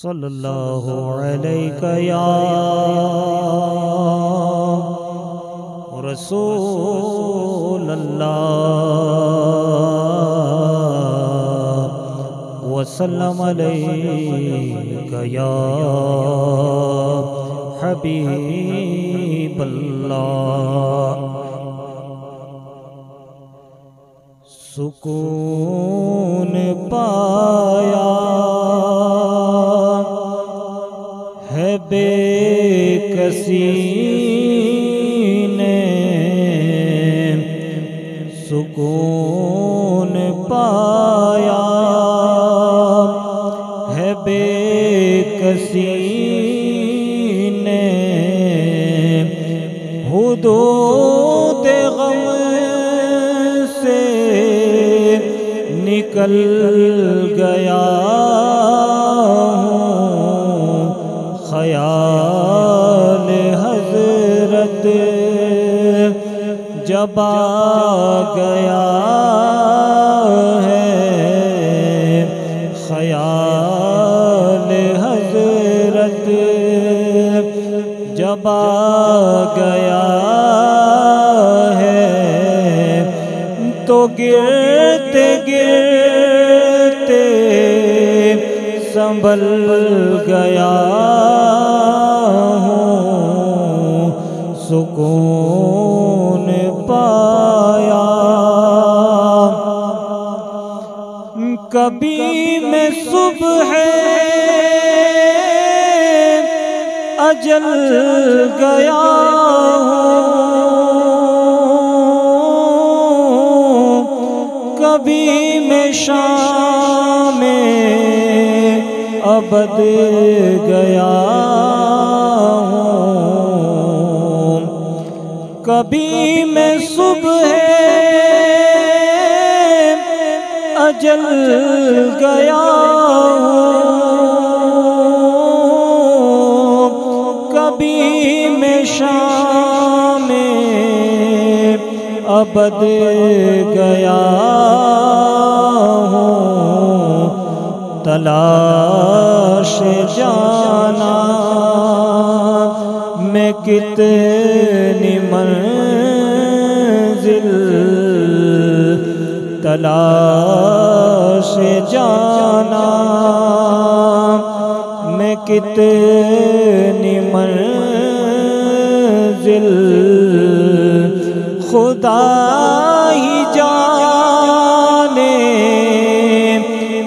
صلی اللہ علیہ یا رسول اللہ وسلم علیہ یا حبیب اللہ سکون کسی نے سکون پایا ہے بے کسی نے۔ حدود غم سے نکل جب آ گیا ہے خیال حضرت جب آ گیا ہے۔ تو گرتے گرتے سنبھل گیا ہوں، سکون کبھی میں صبح اجل گیا ہوں۔ کبھی میں شام ابد گیا ہوں۔ کبھی میں صبح اجل گیا۔ کبھی میں شام ابد گیا ہوں۔ تلاش جانا۔ میں کتنی منزل تلاش جانا میں کتنی منزل خدا ہی جانے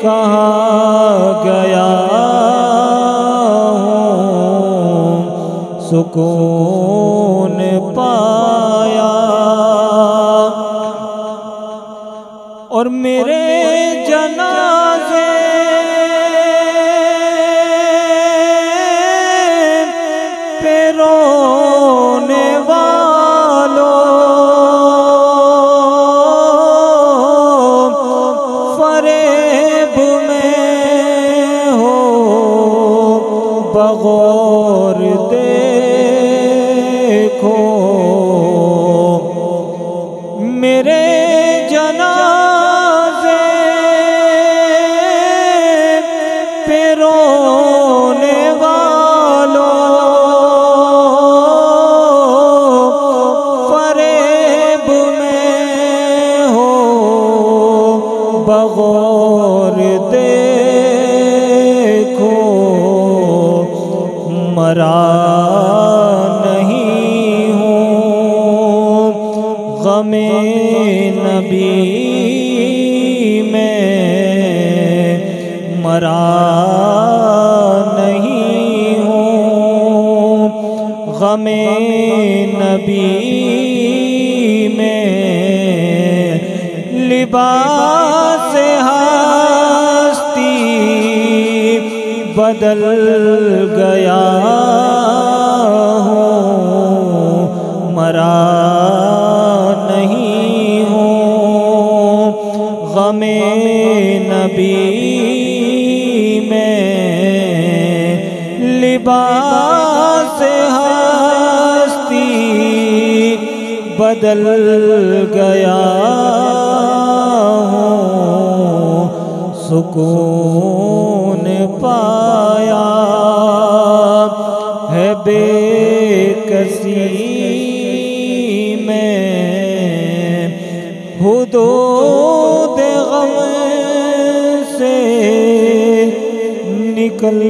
کہاں گیا ہوں؟ سکون اور میرے جنازے پہ رونے والوں فریب میں ہو بغور مرا نہیں ہوں۔ غم نبی میں مرا نہیں ہوں۔ غم نبی میں لباس بدل گیا ہوں مرا نہیں ہوں غم نبی میں لباس ہستی بدل گیا ہوں سکون پایا ہے بے کسی میں حدود غم سے نکل